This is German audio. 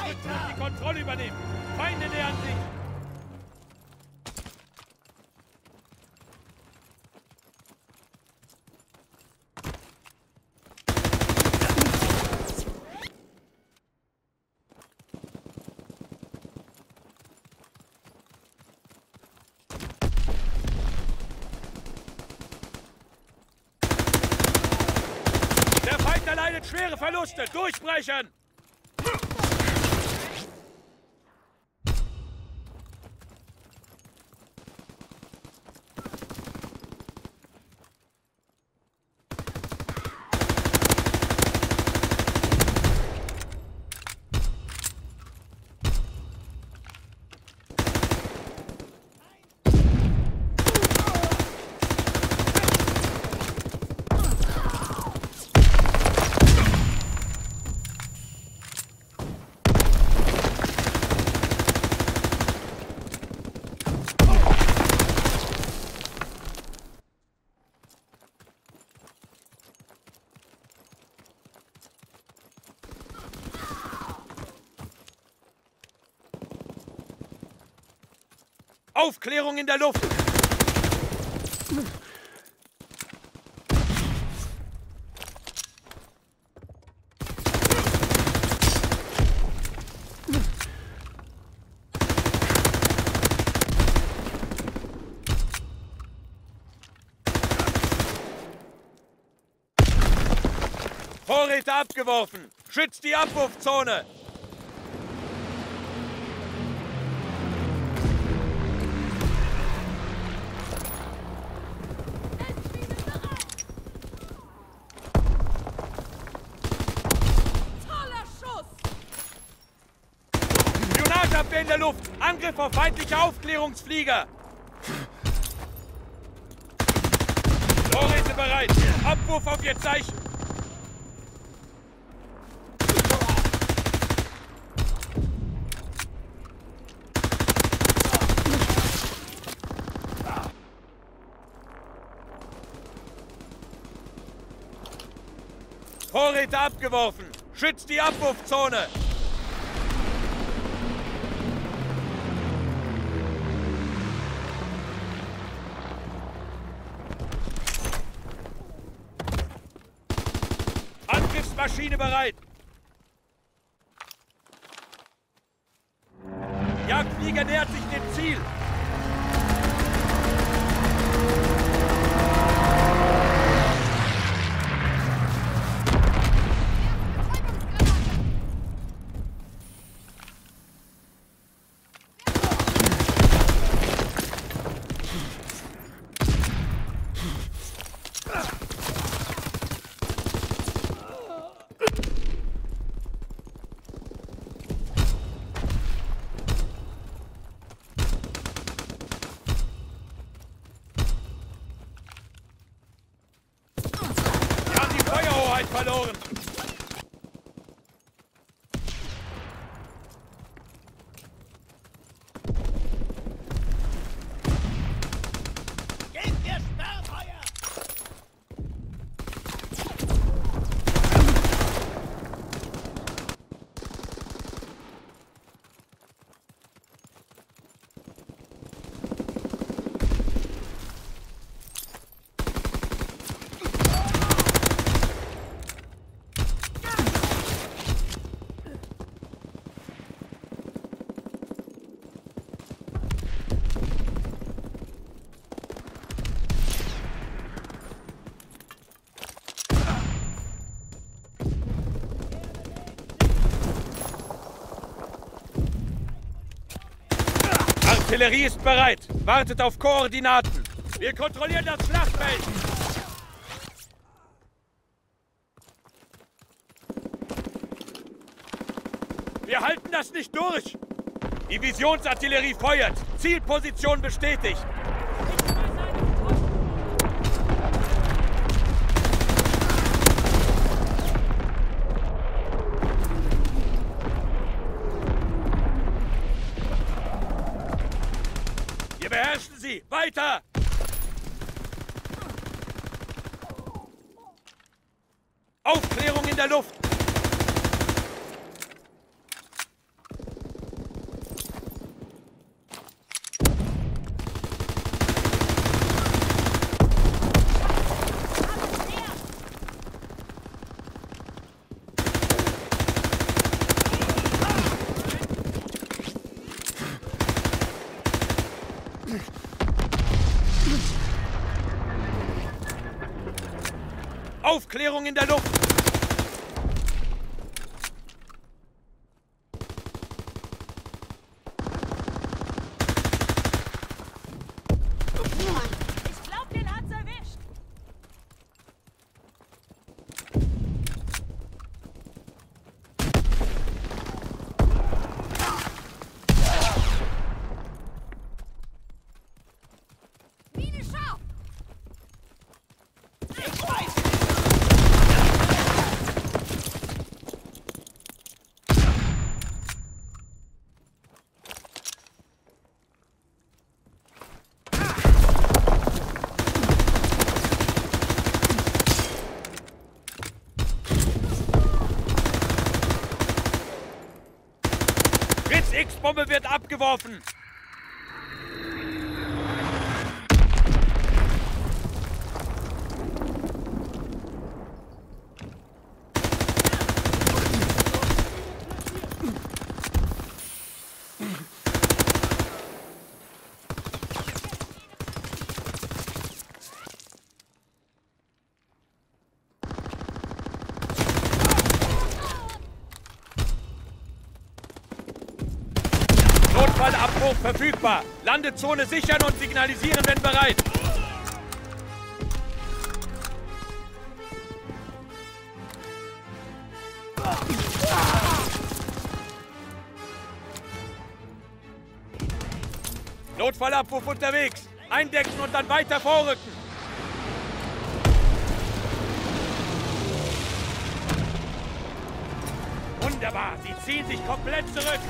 Ausrücken und die Kontrolle übernehmen. Feinde nähern sich. Der Feind erleidet schwere Verluste. Durchbrechen! Aufklärung in der Luft! Vorräte abgeworfen! Schützt die Abwurfzone! Angriff auf feindliche Aufklärungsflieger! Vorräte bereit! Abwurf auf Ihr Zeichen! Vorräte abgeworfen! Schützt die Abwurfzone! Angriffsmaschine bereit! Jagdflieger nähert sich dem Ziel! Artillerie ist bereit. Wartet auf Koordinaten. Wir kontrollieren das Schlachtfeld. Wir halten das nicht durch. Divisionsartillerie feuert. Zielposition bestätigt. Sie. Weiter. Aufklärung in der Luft. Aufklärung in der Luft! Ich glaub, den hat's erwischt. Mine scharf! Ich weiß X-Bombe wird abgeworfen! Notfallabbruch verfügbar. Landezone sichern und signalisieren, wenn bereit. Notfallabruf unterwegs. Eindecken und dann weiter vorrücken. Wunderbar. Sie ziehen sich komplett zurück.